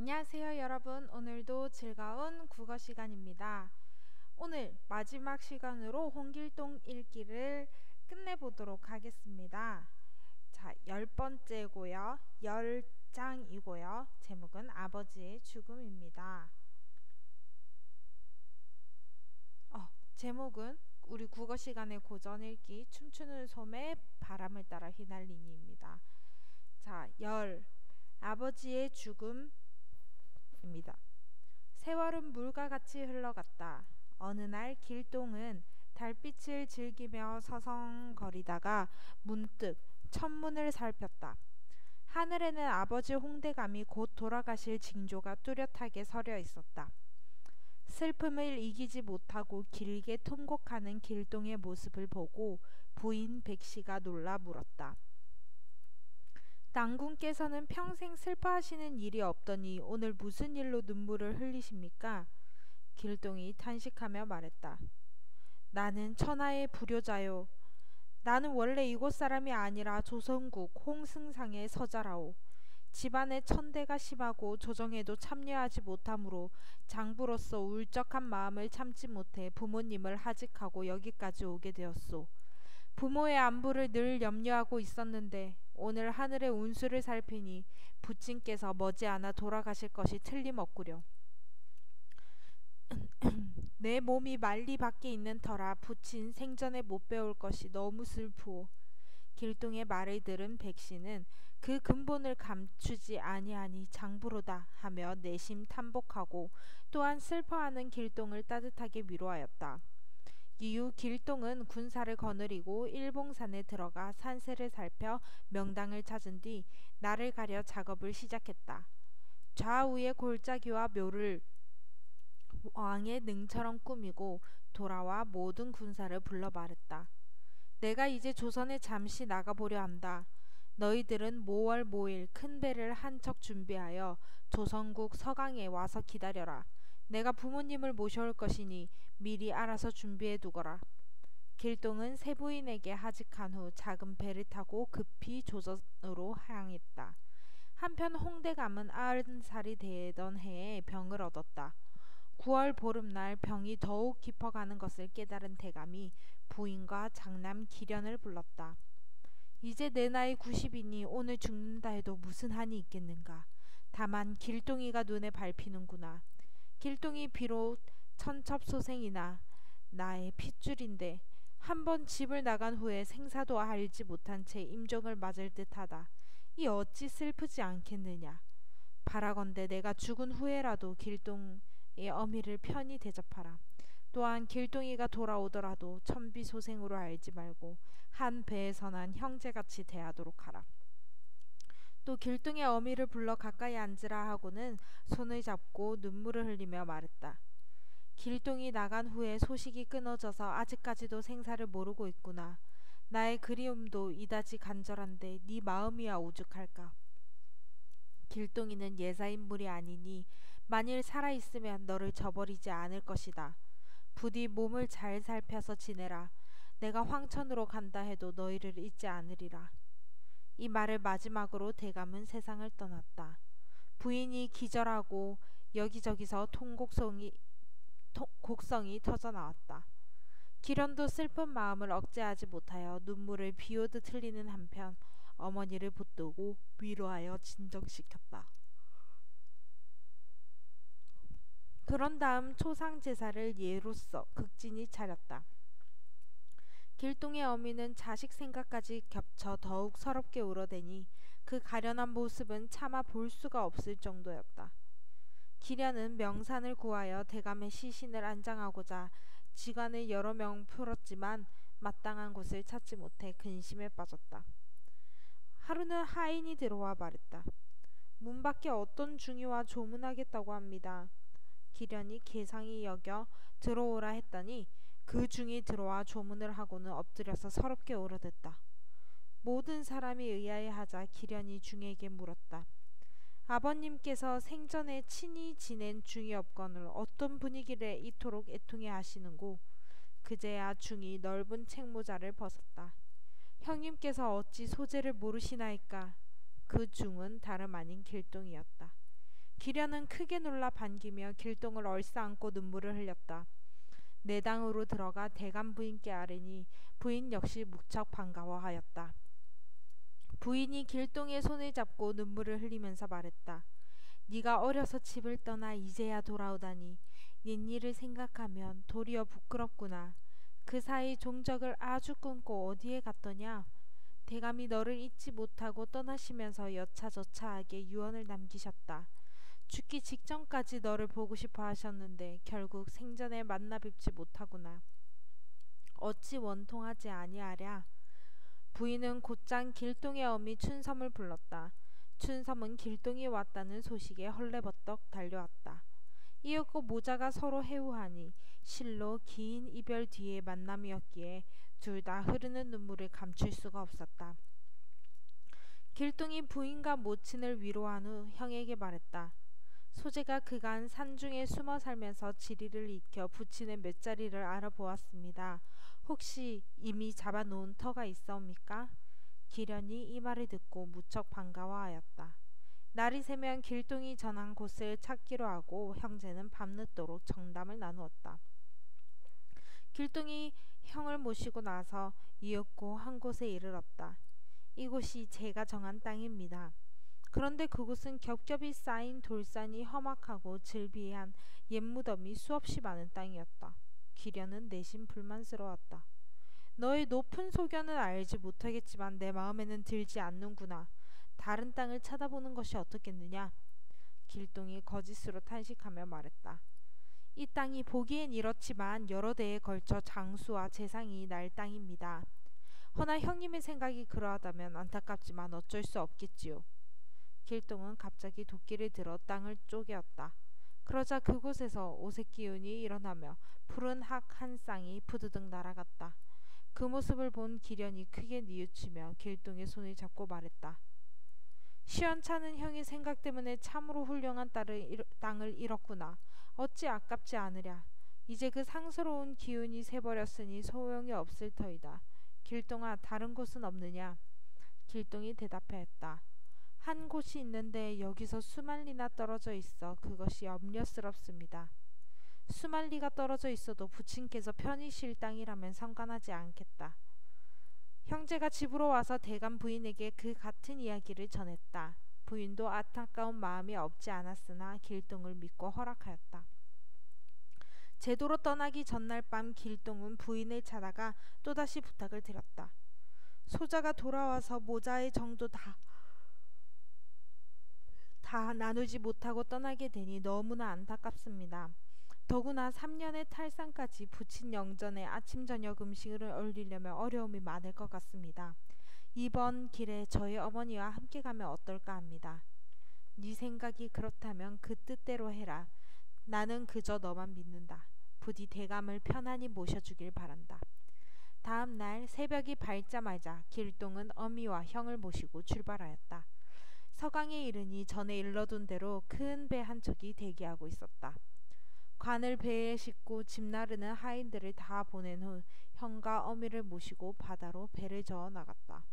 안녕하세요 여러분. 오늘도 즐거운 국어 시간입니다. 오늘 마지막 시간으로 홍길동 읽기를 끝내보도록 하겠습니다. 자 열 번째고요. 열 장이고요. 제목은 아버지의 죽음입니다. 어, 제목은 우리 국어 시간의 고전 읽기 춤추는 솜에 바람을 따라 휘날리니입니다. 자 열. 아버지의 죽음 입니다. 세월은 물과 같이 흘러갔다. 어느 날 길동은 달빛을 즐기며 서성거리다가 문득 천문을 살폈다. 하늘에는 아버지 홍대감이 곧 돌아가실 징조가 뚜렷하게 서려 있었다. 슬픔을 이기지 못하고 길게 통곡하는 길동의 모습을 보고 부인 백씨가 놀라 물었다. 당군께서는 평생 슬퍼하시는 일이 없더니 오늘 무슨 일로 눈물을 흘리십니까? 길동이 탄식하며 말했다. 나는 천하의 불효자요. 나는 원래 이곳 사람이 아니라 조선국 홍승상의 서자라오. 집안의 천대가 심하고 조정에도 참여하지 못하므로 장부로서 울적한 마음을 참지 못해 부모님을 하직하고 여기까지 오게 되었소. 부모의 안부를 늘 염려하고 있었는데 오늘 하늘의 운수를 살피니 부친께서 머지않아 돌아가실 것이 틀림없구려. 내 몸이 만리 밖에 있는 터라 부친 생전에 못 배울 것이 너무 슬프오. 길동의 말을 들은 백씨는 그 근본을 감추지 아니하니 장부로다 하며 내심 탐복하고 또한 슬퍼하는 길동을 따뜻하게 위로하였다. 이후 길동은 군사를 거느리고 일봉산에 들어가 산세를 살펴 명당을 찾은 뒤 날을 가려 작업을 시작했다. 좌우의 골짜기와 묘를 왕의 능처럼 꾸미고 돌아와 모든 군사를 불러 말했다. 내가 이제 조선에 잠시 나가보려 한다. 너희들은 모월 모일 큰 배를 한 척 준비하여 조선국 서강에 와서 기다려라. 내가 부모님을 모셔올 것이니 미리 알아서 준비해 두거라. 길동은 세부인에게 하직한 후 작은 배를 타고 급히 조선으로 향했다. 한편 홍대감은 아흔 살이 되던 해에 병을 얻었다. 9월 보름날 병이 더욱 깊어가는 것을 깨달은 대감이 부인과 장남 기련을 불렀다. 이제 내 나이 90이니 오늘 죽는다 해도 무슨 한이 있겠는가. 다만 길동이가 눈에 밟히는구나. 길동이 비록 천첩소생이나 나의 핏줄인데 한 번 집을 나간 후에 생사도 알지 못한 채 임종을 맞을 듯하다. 이 어찌 슬프지 않겠느냐. 바라건대 내가 죽은 후에라도 길동의 어미를 편히 대접하라. 또한 길동이가 돌아오더라도 천비소생으로 알지 말고 한 배에서 난 형제같이 대하도록 하라. 또 길동의 어미를 불러 가까이 앉으라 하고는 손을 잡고 눈물을 흘리며 말했다. 길동이 나간 후에 소식이 끊어져서 아직까지도 생사를 모르고 있구나. 나의 그리움도 이다지 간절한데 네 마음이야 오죽할까. 길동이는 예사인물이 아니니 만일 살아있으면 너를 저버리지 않을 것이다. 부디 몸을 잘 살펴서 지내라. 내가 황천으로 간다 해도 너희를 잊지 않으리라. 이 말을 마지막으로 대감은 세상을 떠났다. 부인이 기절하고 여기저기서 통곡성이 곡성이 터져 나왔다. 기련도 슬픈 마음을 억제하지 못하여 눈물을 비오듯 흘리는 한편 어머니를 붙들고 위로하여 진정시켰다. 그런 다음 초상 제사를 예로써 극진히 차렸다. 길동의 어미는 자식 생각까지 겹쳐 더욱 서럽게 울어대니 그 가련한 모습은 차마 볼 수가 없을 정도였다. 기련은 명산을 구하여 대감의 시신을 안장하고자 지관을 여러 명 풀었지만 마땅한 곳을 찾지 못해 근심에 빠졌다. 하루는 하인이 들어와 말했다. 문 밖에 어떤 중이와 조문하겠다고 합니다. 기련이 계상이 여겨 들어오라 했더니 그 중이 들어와 조문을 하고는 엎드려서 서럽게 울어댔다. 모든 사람이 의아해하자 기련이 중에게 물었다. 아버님께서 생전에 친히 지낸 중이 없건을 어떤 분위기를 이토록 애통해 하시는고 그제야 중이 넓은 책모자를 벗었다. 형님께서 어찌 소재를 모르시나이까 그 중은 다름 아닌 길동이었다. 기련은 크게 놀라 반기며 길동을 얼싸안고 눈물을 흘렸다. 내당으로 들어가 대감 부인께 아뢰니 부인 역시 무척 반가워하였다. 부인이 길동의 손을 잡고 눈물을 흘리면서 말했다. 네가 어려서 집을 떠나 이제야 돌아오다니 옛일을 생각하면 도리어 부끄럽구나. 그 사이 종적을 아주 끊고 어디에 갔더냐? 대감이 너를 잊지 못하고 떠나시면서 여차저차하게 유언을 남기셨다. 죽기 직전까지 너를 보고 싶어 하셨는데 결국 생전에 만나 뵙지 못하구나. 어찌 원통하지 아니하랴. 부인은 곧장 길동의 어미 춘섬을 불렀다. 춘섬은 길동이 왔다는 소식에 헐레버떡 달려왔다. 이윽고 모자가 서로 해우하니 실로 긴 이별 뒤의 만남이었기에 둘 다 흐르는 눈물을 감출 수가 없었다. 길동이 부인과 모친을 위로한 후 형에게 말했다. 소재가 그간 산중에 숨어 살면서 지리를 익혀 부친의 몇 자리를 알아보았습니다. 혹시 이미 잡아놓은 터가 있사옵니까? 기련이 이 말을 듣고 무척 반가워하였다. 날이 새면 길동이 전한 곳을 찾기로 하고 형제는 밤늦도록 정담을 나누었다. 길동이 형을 모시고 나서 이윽고 한 곳에 이르렀다. 이곳이 제가 정한 땅입니다. 그런데 그곳은 겹겹이 쌓인 돌산이 험악하고 즐비한 옛무덤이 수없이 많은 땅이었다. 기련은 내심 불만스러웠다. 너의 높은 소견은 알지 못하겠지만 내 마음에는 들지 않는구나. 다른 땅을 찾아보는 것이 어떻겠느냐? 길동이 거짓으로 탄식하며 말했다. 이 땅이 보기엔 이렇지만 여러 대에 걸쳐 장수와 재상이 날 땅입니다. 허나 형님의 생각이 그러하다면 안타깝지만 어쩔 수 없겠지요. 길동은 갑자기 도끼를 들어 땅을 쪼개었다. 그러자 그곳에서 오색 기운이 일어나며 푸른 학 한 쌍이 푸드득 날아갔다. 그 모습을 본 기련이 크게 뉘우치며 길동의 손을 잡고 말했다. 시원찮은 형의 생각 때문에 참으로 훌륭한 딸을, 땅을 잃었구나. 어찌 아깝지 않으랴. 이제 그 상스러운 기운이 새버렸으니 소용이 없을 터이다. 길동아 다른 곳은 없느냐? 길동이 대답하였다. 한 곳이 있는데 여기서 수만리나 떨어져 있어 그것이 염려스럽습니다. 수만리가 떨어져 있어도 부친께서 편히 쉴 땅이라면 상관하지 않겠다. 형제가 집으로 와서 대감 부인에게 그 같은 이야기를 전했다. 부인도 안타까운 마음이 없지 않았으나 길동을 믿고 허락하였다. 제도로 떠나기 전날 밤 길동은 부인을 찾아가 또다시 부탁을 드렸다. 소자가 돌아와서 모자의 정도 다 다 나누지 못하고 떠나게 되니 너무나 안타깝습니다. 더구나 3년의 탈상까지 부친 영전에 아침 저녁 음식을 올리려면 어려움이 많을 것 같습니다. 이번 길에 저희 어머니와 함께 가면 어떨까 합니다. 네 생각이 그렇다면 그 뜻대로 해라. 나는 그저 너만 믿는다. 부디 대감을 편안히 모셔주길 바란다. 다음 날 새벽이 밝자마자 길동은 어미와 형을 모시고 출발하였다. 서강에 이르니 전에 일러둔 대로 큰 배 한 척이 대기하고 있었다. 관을 배에 싣고 짐 나르는 하인들을 다 보낸 후 형과 어미를 모시고 바다로 배를 저어 나갔다.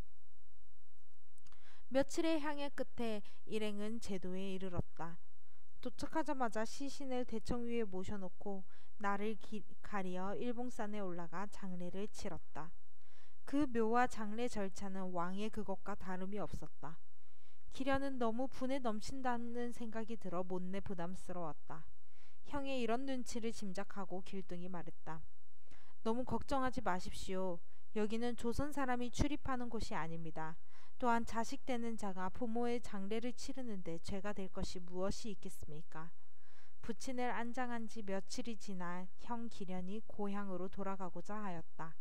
며칠의 향해 끝에 일행은 제도에 이르렀다. 도착하자마자 시신을 대청 위에 모셔놓고 나를 기, 가리어 일봉산에 올라가 장례를 치렀다. 그 묘와 장례 절차는 왕의 그것과 다름이 없었다. 기련은 너무 분에 넘친다는 생각이 들어 못내 부담스러웠다. 형의 이런 눈치를 짐작하고 길동이 말했다. 너무 걱정하지 마십시오. 여기는 조선 사람이 출입하는 곳이 아닙니다. 또한 자식 되는 자가 부모의 장례를 치르는데 죄가 될 것이 무엇이 있겠습니까? 부친을 안장한 지 며칠이 지나 형 기련이 고향으로 돌아가고자 하였다.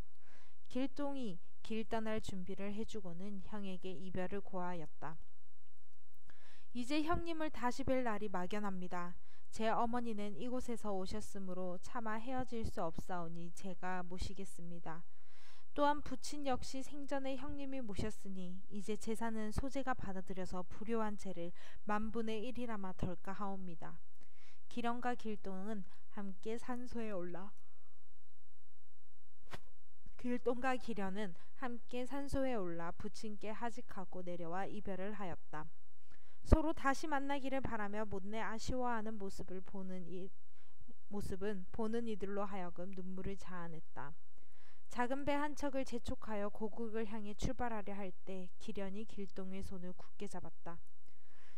길동이 길 떠날 준비를 해주고는 형에게 이별을 고하였다. 이제 형님을 다시 뵐 날이 막연합니다. 제 어머니는 이곳에서 오셨으므로 차마 헤어질 수 없사오니 제가 모시겠습니다. 또한 부친 역시 생전에 형님이 모셨으니 이제 제사는 소재가 받아들여서 불효한 죄를 만분의 일이라마 덜까 하옵니다. 기령과 길동은 함께 산소에 올라 길동과 기련은 함께 산소에 올라 부친께 하직하고 내려와 이별을 하였다. 서로 다시 만나기를 바라며 못내 아쉬워하는 모습을 보는 이 모습은 보는 이들로 하여금 눈물을 자아냈다. 작은 배 한 척을 재촉하여 고국을 향해 출발하려 할 때 기련이 길동의 손을 굳게 잡았다.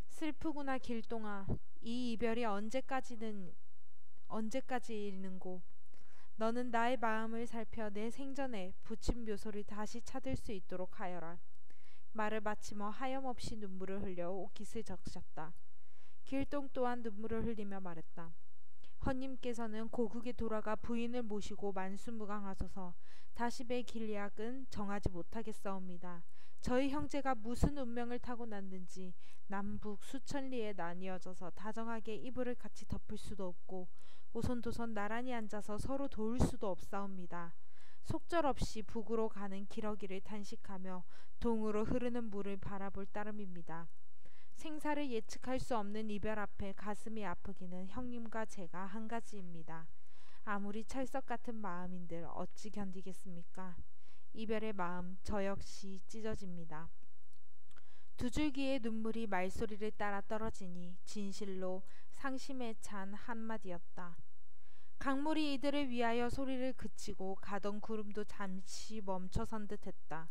슬프구나 길동아. 이 이별이 언제까지는 언제까지 있는고. 너는 나의 마음을 살펴 내 생전에 부친 묘소를 다시 찾을 수 있도록 하여라. 말을 마치며 하염없이 눈물을 흘려 옷깃을 적셨다. 길동 또한 눈물을 흘리며 말했다. 헌님께서는 고국에 돌아가 부인을 모시고 만수무강하소서 다시의 길리약은 정하지 못하겠사옵니다. 저희 형제가 무슨 운명을 타고났는지 남북 수천 리에 나뉘어져서 다정하게 이불을 같이 덮을 수도 없고 오손도손 나란히 앉아서 서로 도울 수도 없사옵니다. 속절없이 북으로 가는 기러기를 탄식하며 동으로 흐르는 물을 바라볼 따름입니다. 생사를 예측할 수 없는 이별 앞에 가슴이 아프기는 형님과 제가 한 가지입니다. 아무리 찰석 같은 마음인들 어찌 견디겠습니까? 이별의 마음 저 역시 찢어집니다. 두 줄기의 눈물이 말소리를 따라 떨어지니 진실로 상심에 찬 한마디였다. 강물이 이들을 위하여 소리를 그치고 가던 구름도 잠시 멈춰선 듯했다.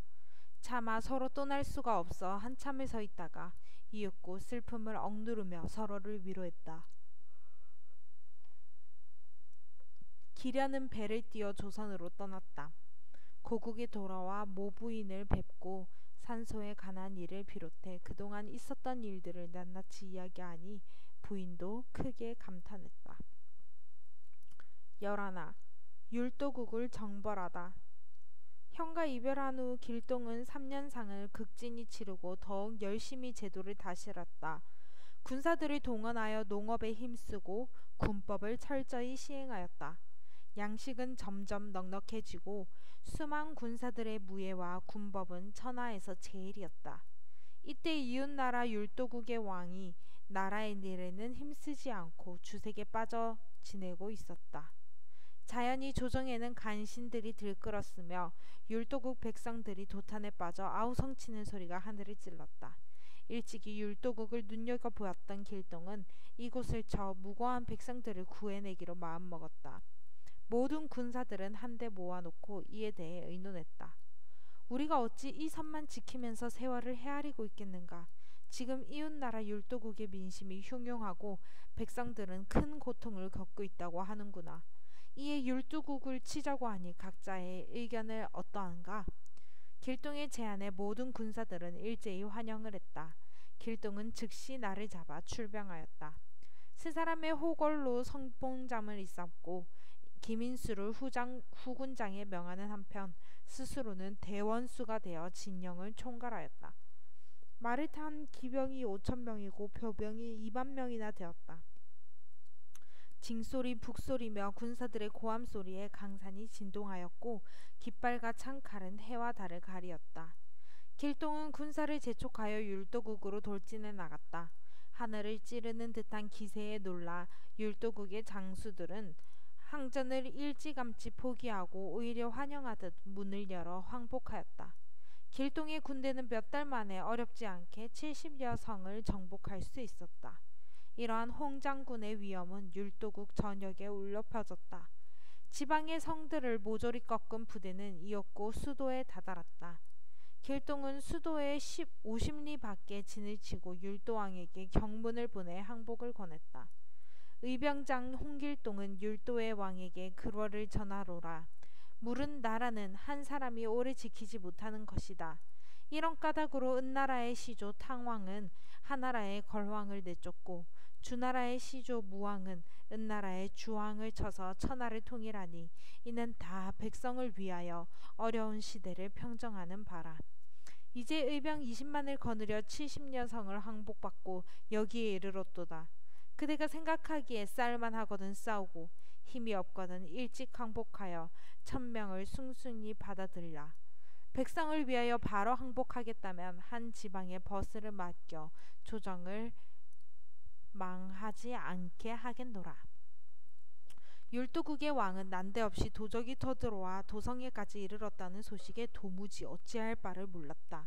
차마 서로 떠날 수가 없어 한참을 서 있다가 이윽고 슬픔을 억누르며 서로를 위로했다. 기련은 배를 띄어 조선으로 떠났다. 고국에 돌아와 모 부인을 뵙고 산소에 관한 일을 비롯해 그동안 있었던 일들을 낱낱이 이야기하니 부인도 크게 감탄했다. 열하나 율도국을 정벌하다. 형과 이별한 후 길동은 3년상을 극진히 치르고 더욱 열심히 제도를 다스렸다. 군사들을 동원하여 농업에 힘쓰고 군법을 철저히 시행하였다. 양식은 점점 넉넉해지고 수만 군사들의 무예와 군법은 천하에서 제일이었다. 이때 이웃나라 율도국의 왕이 나라의 일에는 힘쓰지 않고 주색에 빠져 지내고 있었다. 자연히 조정에는 간신들이 들끓었으며 율도국 백성들이 도탄에 빠져 아우성치는 소리가 하늘을 찔렀다. 일찍이 율도국을 눈여겨 보았던 길동은 이곳을 쳐 무고한 백성들을 구해내기로 마음먹었다. 모든 군사들은 한데 모아놓고 이에 대해 의논했다. 우리가 어찌 이 섬만 지키면서 세월을 헤아리고 있겠는가? 지금 이웃나라 율도국의 민심이 흉흉하고 백성들은 큰 고통을 겪고 있다고 하는구나. 이에 율두국을 치자고 하니 각자의 의견을 어떠한가? 길동의 제안에 모든 군사들은 일제히 환영을 했다. 길동은 즉시 나를 잡아 출병하였다. 세 사람의 호걸로 성봉잠을 있었고 김인수를 후장 후군장에 명하는 한편 스스로는 대원수가 되어 진영을 총괄하였다. 말을 탄 기병이 5천 명이고 표병이 2만 명이나 되었다. 징소리 북소리며 군사들의 고함 소리에 강산이 진동하였고 깃발과 창칼은 해와 달을 가리었다. 길동은 군사를 재촉하여 율도국으로 돌진해 나갔다. 하늘을 찌르는 듯한 기세에 놀라 율도국의 장수들은 항전을 일찌감치 포기하고 오히려 환영하듯 문을 열어 황복하였다. 길동의 군대는 몇 달 만에 어렵지 않게 70여 성을 정복할 수 있었다. 이러한 홍장군의 위험은 율도국 전역에 울려 퍼졌다. 지방의 성들을 모조리 꺾은 부대는 이었고 수도에 다다랐다. 길동은 수도의 10, 50리 밖에 진을 치고 율도왕에게 경문을 보내 항복을 권했다. 의병장 홍길동은 율도의 왕에게 그월을 전하로라. 물은 나라는 한 사람이 오래 지키지 못하는 것이다. 이런 까닭으로 은나라의 시조 탕왕은 하나라의 걸왕을 내쫓고 주나라의 시조 무왕은 은나라의 주왕을 쳐서 천하를 통일하니 이는 다 백성을 위하여 어려운 시대를 평정하는 바라. 이제 의병 20만을 거느려 70여 성을 항복받고 여기에 이르렀도다. 그대가 생각하기에 쌀만 하거든 싸우고 힘이 없거든 일찍 항복하여 천명을 숭숭히 받아들라. 백성을 위하여 바로 항복하겠다면 한 지방에 버스를 맡겨 조정을 망하지 않게 하겠노라. 율도국의 왕은 난데없이 도적이 터들어와 도성에까지 이르렀다는 소식에 도무지 어찌할 바를 몰랐다.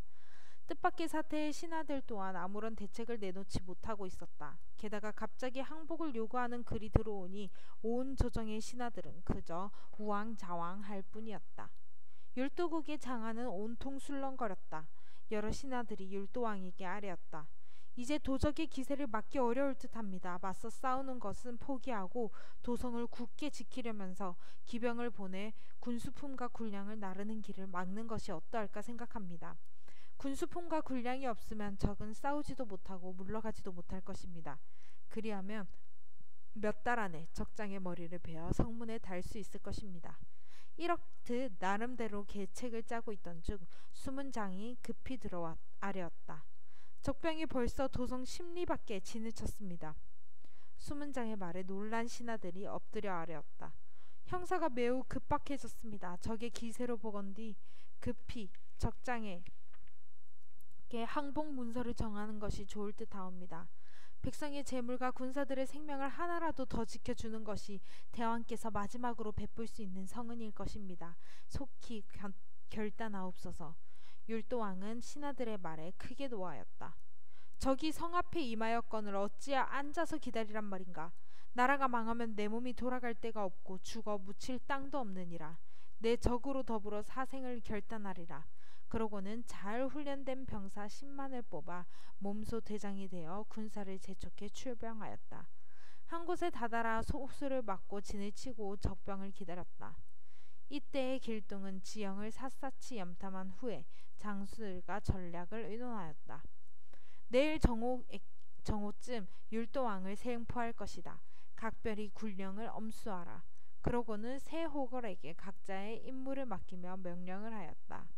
뜻밖의 사태에 신하들 또한 아무런 대책을 내놓지 못하고 있었다. 게다가 갑자기 항복을 요구하는 글이 들어오니 온 조정의 신하들은 그저 우왕좌왕할 뿐이었다. 율도국의 장하는 온통 술렁거렸다. 여러 신하들이 율도왕에게 아뢰었다. 이제 도적의 기세를 막기 어려울 듯합니다. 맞서 싸우는 것은 포기하고 도성을 굳게 지키려면서 기병을 보내 군수품과 군량을 나르는 길을 막는 것이 어떠할까 생각합니다. 군수품과 군량이 없으면 적은 싸우지도 못하고 물러가지도 못할 것입니다. 그리하면 몇 달 안에 적장의 머리를 베어 성문에 달 수 있을 것입니다. 이렇듯 나름대로 계책을 짜고 있던 중 숨은 장이 급히 들어와 아뢰었다. 적병이 벌써 도성 십리 밖에 진을 쳤습니다. 수문장의 말에 놀란 신하들이 엎드려 아뢰었다. 형사가 매우 급박해졌습니다. 적의 기세로 보건디 급히 적장에 항복 문서를 정하는 것이 좋을 듯하옵니다. 백성의 재물과 군사들의 생명을 하나라도 더 지켜주는 것이 대왕께서 마지막으로 베풀 수 있는 성은일 것입니다. 속히 결단하옵소서. 율도왕은 신하들의 말에 크게 노하였다. 저기 성 앞에 임하였건을 어찌야 앉아서 기다리란 말인가. 나라가 망하면 내 몸이 돌아갈 데가 없고 죽어 묻힐 땅도 없느니라. 내 적으로 더불어 사생을 결단하리라. 그러고는 잘 훈련된 병사 10만을 뽑아 몸소 대장이 되어 군사를 재촉해 출병하였다. 한 곳에 다다라 소수를 맞고 진을 치고 적병을 기다렸다. 이때의 길동은 지형을 샅샅이 염탐한 후에 장수들과 전략을 의논하였다. 내일 정오, 정오쯤 율도왕을 생포할 것이다. 각별히 군령을 엄수하라. 그러고는 세 호걸에게 각자의 임무를 맡기며 명령을 하였다.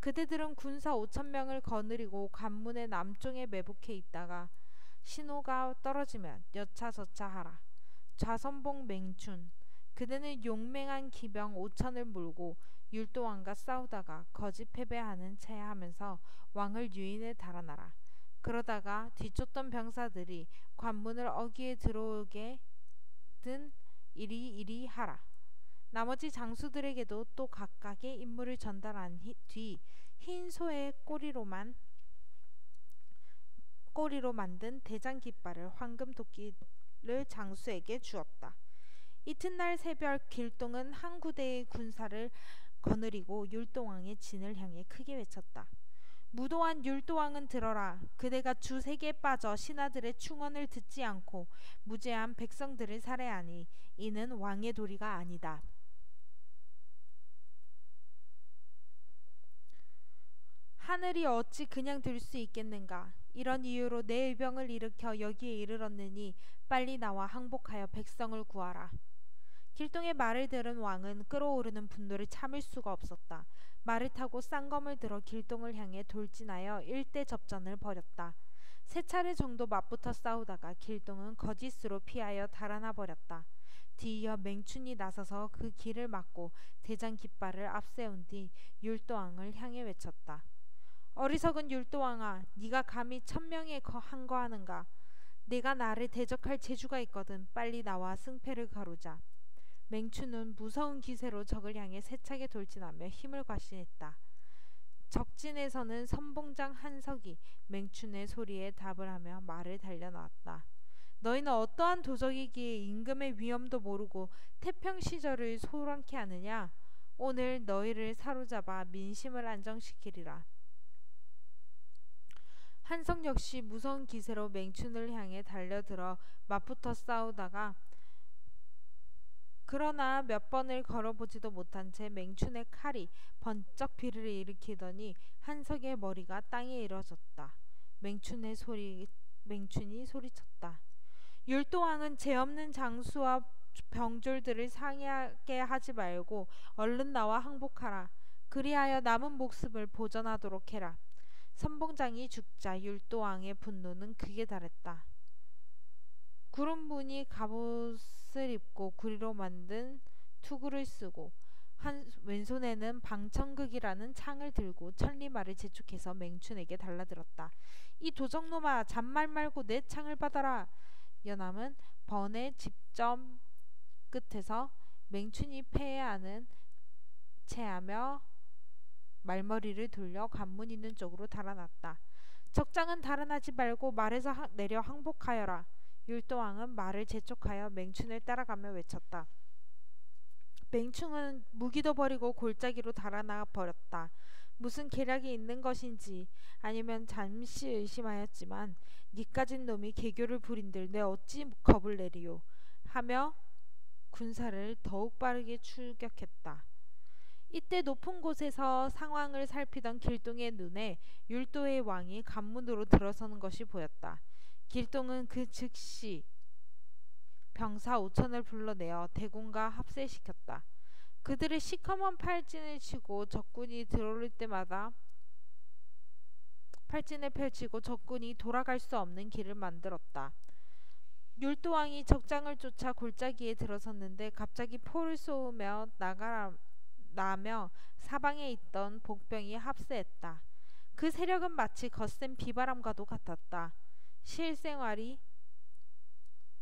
그대들은 군사 5천 명을 거느리고 관문의 남쪽에 매복해 있다가 신호가 떨어지면 여차저차 하라. 좌선봉 맹춘 그대는 용맹한 기병 5천을 몰고 율도왕과 싸우다가 거짓 패배하는 채 하면서 왕을 유인해 달아나라. 그러다가 뒤쫓던 병사들이 관문을 어기에 들어오게 든 이리 이리 하라. 나머지 장수들에게도 또 각각의 임무를 전달한 뒤 흰 소의 꼬리로만 꼬리로 만든 대장 깃발을 황금 도끼를 장수에게 주었다. 이튿날 새벽 길동은 한 구대의 군사를 거느리고 율동왕의 진을 향해 크게 외쳤다. 무도한 율도왕은 들어라. 그대가 주세계에 빠져 신하들의 충언을 듣지 않고 무죄한 백성들을 살해하니 이는 왕의 도리가 아니다. 하늘이 어찌 그냥 들 수 있겠는가? 이런 이유로 내 의병을 일으켜 여기에 이르렀느니 빨리 나와 항복하여 백성을 구하라. 길동의 말을 들은 왕은 끓어오르는 분노를 참을 수가 없었다. 말을 타고 쌍검을 들어 길동을 향해 돌진하여 일대 접전을 벌였다. 세 차례 정도 맞붙어 싸우다가 길동은 거짓으로 피하여 달아나 버렸다. 뒤이어 맹춘이 나서서 그 길을 막고 대장 깃발을 앞세운 뒤 율도왕을 향해 외쳤다. 어리석은 율도왕아, 네가 감히 천명에 항거하는가? 내가 나를 대적할 재주가 있거든 빨리 나와 승패를 가르자. 맹추는 무서운 기세로 적을 향해 세차게 돌진하며 힘을 과신했다. 적진에서는 선봉장 한석이 맹춘의 소리에 답을 하며 말을 달려나왔다. 너희는 어떠한 도적이기에 임금의 위험도 모르고 태평 시절을 소란케 하느냐? 오늘 너희를 사로잡아 민심을 안정시키리라. 한석 역시 무서운 기세로 맹춘을 향해 달려들어 맞붙어 싸우다가 그러나 몇 번을 걸어보지도 못한 채 맹춘의 칼이 번쩍 비를 일으키더니 한석의 머리가 땅에 일어졌다. 맹춘의 소리 맹춘이 소리쳤다. 율도왕은 죄 없는 장수와 병졸들을 상하게 하지 말고 얼른 나와 항복하라. 그리하여 남은 목숨을 보전하도록 해라. 선봉장이 죽자 율도왕의 분노는 극에 달했다. 구름분이 갑옷을 입고 구리로 만든 투구를 쓰고 한 왼손에는 방청극이라는 창을 들고 천리말을 재촉해서 맹춘에게 달라들었다. 이 도적놈아 잔말 말고 내 창을 받아라. 연암은 번의 집점 끝에서 맹춘이 패하는 채하며 말머리를 돌려 관문 있는 쪽으로 달아났다. 적장은 달아나지 말고 말에서 하, 내려 항복하여라. 율도왕은 말을 재촉하여 맹춘을 따라가며 외쳤다. 맹충은 무기도 버리고 골짜기로 달아나 버렸다. 무슨 계략이 있는 것인지 아니면 잠시 의심하였지만 니까진 놈이 개교를 부린들 내 어찌 겁을 내리요 하며 군사를 더욱 빠르게 출격했다. 이때 높은 곳에서 상황을 살피던 길동의 눈에 율도의 왕이 관문으로 들어서는 것이 보였다. 길동은 그 즉시 병사 오천을 불러내어 대군과 합세시켰다. 그들의 시커먼 팔진을 치고 적군이 들어올 때마다 팔진을 펼치고 적군이 돌아갈 수 없는 길을 만들었다. 율도왕이 적장을 쫓아 골짜기에 들어섰는데 갑자기 포를 쏘으며 나가라 나며 사방에 있던 복병이 합세했다. 그 세력은 마치 거센 비바람과도 같았다. 실생활이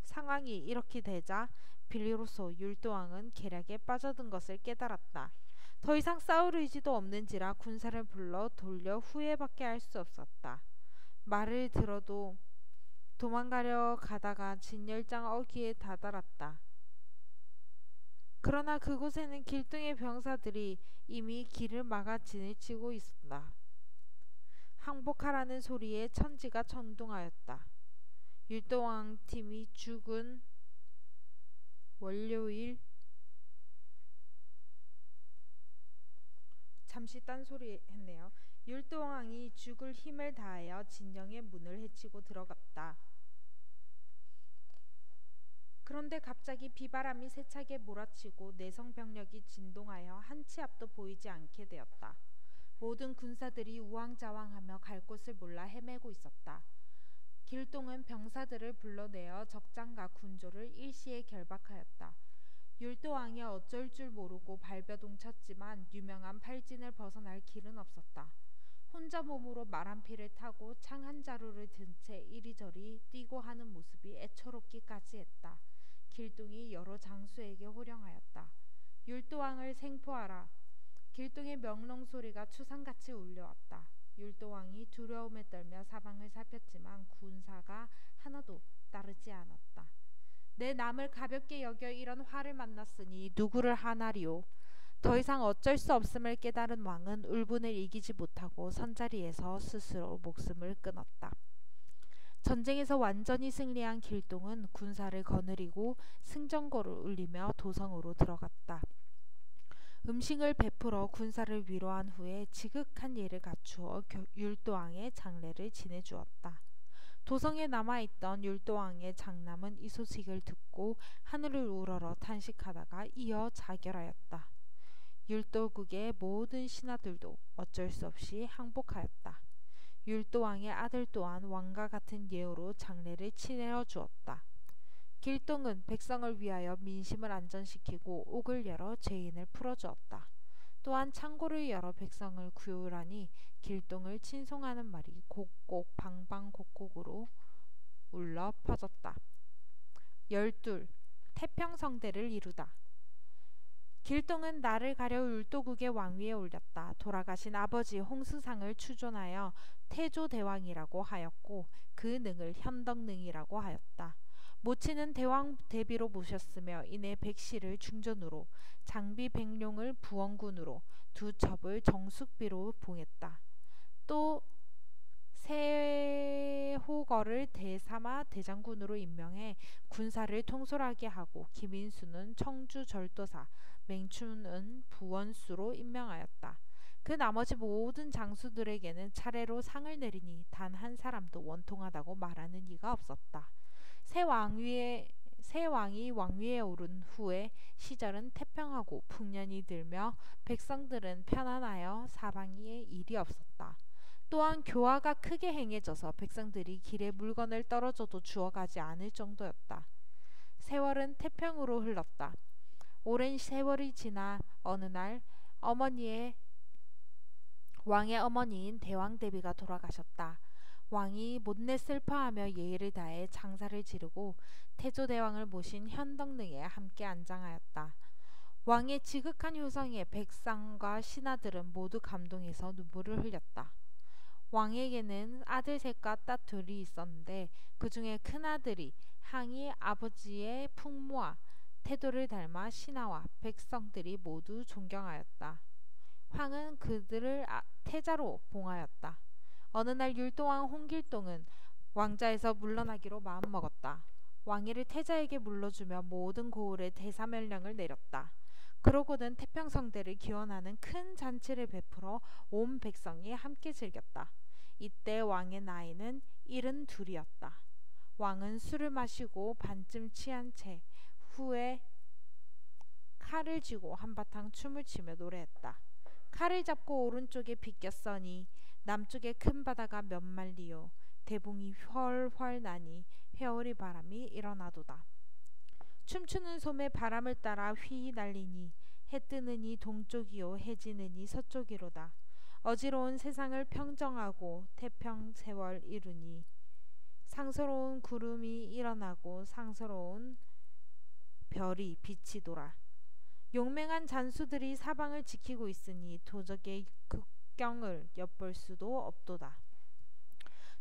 상황이 이렇게 되자 빌리로소 율도왕은 계략에 빠져든 것을 깨달았다. 더 이상 싸울 의지도 없는지라 군사를 불러 돌려 후회밖에 할 수 없었다. 말을 들어도 도망가려 가다가 진열장 어귀에 다다랐다. 그러나 그곳에는 길등의 병사들이 이미 길을 막아 지내치고 있었다. 항복하라는 소리에 천지가 천둥하였다. 율도왕 팀이 죽은 월요일 잠시 딴소리 했네요. 율도왕이 죽을 힘을 다하여 진영의 문을 헤치고 들어갔다. 그런데 갑자기 비바람이 세차게 몰아치고 내성 병력이 진동하여 한치 앞도 보이지 않게 되었다. 모든 군사들이 우왕좌왕하며 갈 곳을 몰라 헤매고 있었다. 길동은 병사들을 불러내어 적장과 군조를 일시에 결박하였다. 율도왕이 어쩔 줄 모르고 발벼동 쳤지만 유명한 팔진을 벗어날 길은 없었다. 혼자 몸으로 말한 피를 타고 창 한 자루를 든 채 이리저리 뛰고 하는 모습이 애처롭기까지 했다. 길동이 여러 장수에게 호령하였다. 율도왕을 생포하라. 길동의 명령 소리가 추상같이 울려왔다. 율도왕이 두려움에 떨며 사방을 살폈지만 군사가 하나도 따르지 않았다. 내 남을 가볍게 여겨 이런 화를 만났으니 누구를 하나리요. 더 이상 어쩔 수 없음을 깨달은 왕은 울분을 이기지 못하고 선자리에서 스스로 목숨을 끊었다. 전쟁에서 완전히 승리한 길동은 군사를 거느리고 승전거를 울리며 도성으로 들어갔다. 음식을 베풀어 군사를 위로한 후에 지극한 예를 갖추어 율도왕의 장례를 지내주었다. 도성에 남아있던 율도왕의 장남은 이 소식을 듣고 하늘을 우러러 탄식하다가 이어 자결하였다. 율도국의 모든 신하들도 어쩔 수 없이 항복하였다. 율도왕의 아들 또한 왕과 같은 예우로 장례를 치내어 주었다. 길동은 백성을 위하여 민심을 안전시키고 옥을 열어 죄인을 풀어주었다. 또한 창고를 열어 백성을 구휼하니 길동을 친송하는 말이 곡곡 방방곡곡으로 울러 퍼졌다. 열둘 태평성대를 이루다. 길동은 나를 가려 율도국의 왕위에 올렸다. 돌아가신 아버지 홍수상을 추존하여 태조대왕이라고 하였고 그 능을 현덕능이라고 하였다. 모친은 대왕 대비로 모셨으며 이내 백씨를 중전으로 장비 백룡을 부원군으로 두 첩을 정숙비로 봉했다. 또 세호거를 대사마 대장군으로 임명해 군사를 통솔하게 하고 김인수는 청주 절도사, 맹춘은 부원수로 임명하였다. 그 나머지 모든 장수들에게는 차례로 상을 내리니 단 한 사람도 원통하다고 말하는 이가 없었다. 새 왕위에 새 왕이 왕위에 오른 후에 시절은 태평하고 풍년이 들며 백성들은 편안하여 사방에 일이 없었다. 또한 교화가 크게 행해져서 백성들이 길에 물건을 떨어져도 주워가지 않을 정도였다. 세월은 태평으로 흘렀다. 오랜 세월이 지나 어느 날 어머니의 왕의 어머니인 대왕 대비가 돌아가셨다. 왕이 못내 슬퍼하며 예의를 다해 장사를 지르고 태조 대왕을 모신 현덕능에 함께 안장하였다. 왕의 지극한 효성에 백성과 신하들은 모두 감동해서 눈물을 흘렸다. 왕에게는 아들 셋과 딸 둘이 있었는데 그 중에 큰아들이 항이 아버지의 풍모와 태도를 닮아 신하와 백성들이 모두 존경하였다. 황은 그들을 아, 태자로 봉하였다. 어느 날 율동왕 홍길동은 왕자에서 물러나기로 마음먹었다. 왕위를 태자에게 물러주며 모든 고을에 대사멸령을 내렸다. 그러고는 태평성대를 기원하는 큰 잔치를 베풀어 온 백성이 함께 즐겼다. 이때 왕의 나이는 일흔 둘이었다. 왕은 술을 마시고 반쯤 취한 채 후에 칼을 쥐고 한바탕 춤을 추며 노래했다. 칼을 잡고 오른쪽에 비꼈으니 남쪽에 큰 바다가 몇 말리요 대붕이 헐헐 나니 회오리 바람이 일어나도다. 춤추는 솜에 바람을 따라 휘 날리니 해 뜨느니 동쪽이요 해 지느니 서쪽이로다. 어지러운 세상을 평정하고 태평 세월 이루니 상스러운 구름이 일어나고 상스러운 별이 빛이 돌아. 용맹한 잔수들이 사방을 지키고 있으니 도적의 극경을 엿볼 수도 없도다.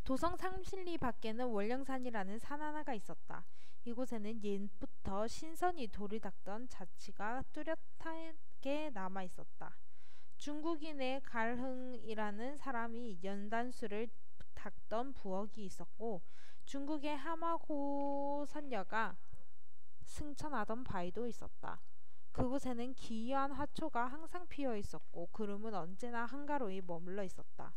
도성 삼실리 밖에는 월령산이라는 산 하나가 있었다. 이곳에는 옛부터 신선이 돌이 닦던 자치가 뚜렷하게 남아 있었다. 중국인의 갈흥이라는 사람이 연단수를 닦던 부엌이 있었고 중국의 하마고 선녀가 승천하던 바위도 있었다. 그곳에는 기이한 화초가 항상 피어 있었고 구름은 언제나 한가로이 머물러 있었다.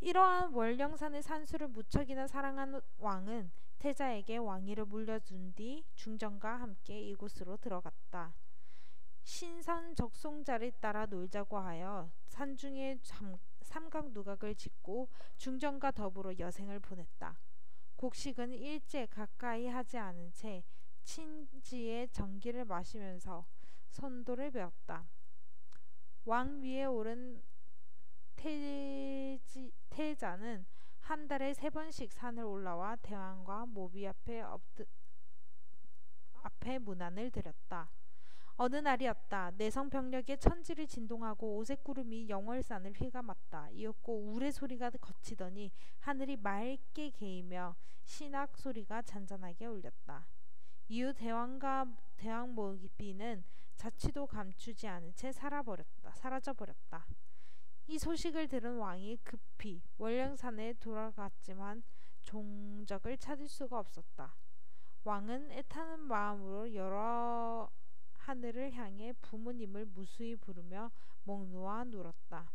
이러한 월령산의 산수를 무척이나 사랑한 왕은 태자에게 왕위를 물려준 뒤 중전과 함께 이곳으로 들어갔다. 신선 적송자를 따라 놀자고 하여 산중에 삼각 누각을 짓고 중전과 더불어 여생을 보냈다. 곡식은 일제 가까이 하지 않은 채 친지의 정기를 마시면서 선도를 배웠다. 왕 위에 오른 태지, 태자는 한 달에 세 번씩 산을 올라와 대왕과 모비 앞에 엎드, 앞에 문안을 드렸다. 어느 날이었다. 내성 병력의 천지를 진동하고 오색 구름이 영월산을 휘감았다. 이었고 우레 소리가 거치더니 하늘이 맑게 개이며 신악 소리가 잔잔하게 울렸다. 이후 대왕과 대왕 모비는 자취도 감추지 않은 채 살아버렸다. 사라져버렸다. 이 소식을 들은 왕이 급히 월령산에 돌아갔지만 종적을 찾을 수가 없었다. 왕은 애타는 마음으로 여러 하늘을 향해 부모님을 무수히 부르며 목 놓아 누렀다.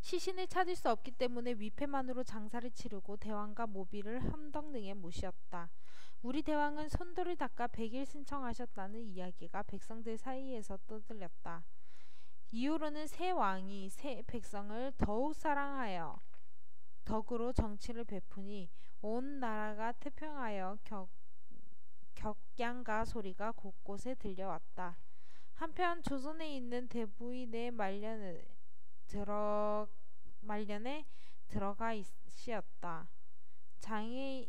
시신을 찾을 수 없기 때문에 위패만으로 장사를 치르고 대왕과 모비를 함덕능에 모시었다. 우리 대왕은 손도를 닦아 백일 신청하셨다는 이야기가 백성들 사이에서 떠들렸다. 이후로는 새 왕이 새 백성을 더욱 사랑하여 덕으로 정치를 베푸니 온 나라가 태평하여 격, 격양가 소리가 곳곳에 들려왔다. 한편 조선에 있는 대부인의 말년에 들어 말년에 들어가 있었다. 장애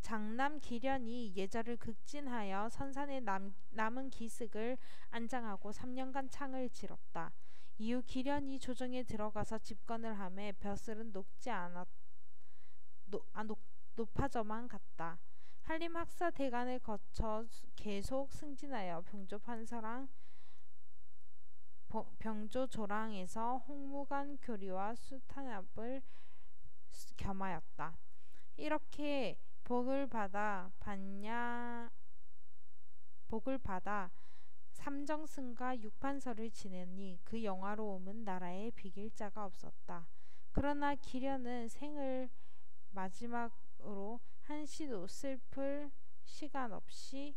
장남 기련이 예절을 극진하여 선산에 남, 남은 기슭을 안장하고 3년간 창을 치렀다. 이후 기련이 조정에 들어가서 집권을 하매 벼슬은 높지 않았 노, 아, 높, 높아져만 갔다. 한림 학사 대관을 거쳐 계속 승진하여 병조 판서랑 병조 조랑에서 홍무관 교리와 수탄압을 겸하였다. 이렇게 복을 받아 받냐 복을 받아 삼정승과 육판서를 지내니 그 영화로움은 나라에 비길 자가 없었다. 그러나 기련은 생을 마지막으로 한시도 슬플 시간 없이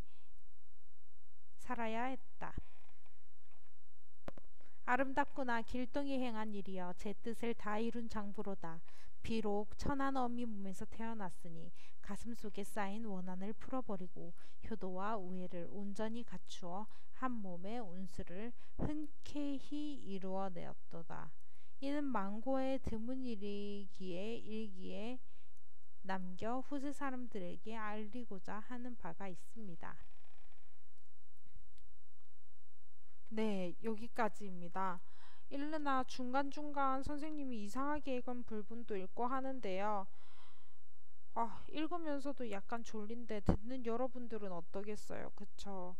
살아야 했다. 아름답구나 길동이 행한 일이여 제 뜻을 다 이룬 장부로다. 비록 천한 어미 몸에서 태어났으니 가슴 속에 쌓인 원한을 풀어버리고 효도와 우애를 온전히 갖추어 한 몸의 운수를 흔쾌히 이루어내었도다. 이는 망고의 드문 일이기에 일기에 남겨 후세 사람들에게 알리고자 하는 바가 있습니다. 네, 여기까지입니다. 일르나 중간중간 선생님이 이상하게 읽은 부분도 읽고 하는데요. 아, 읽으면서도 약간 졸린데 듣는 여러분들은 어떠겠어요? 그쵸?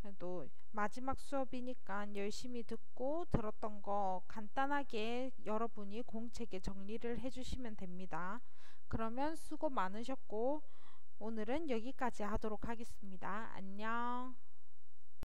그래도 마지막 수업이니까 열심히 듣고 들었던 거 간단하게 여러분이 공책에 정리를 해주시면 됩니다. 그러면 수고 많으셨고 오늘은 여기까지 하도록 하겠습니다. 안녕.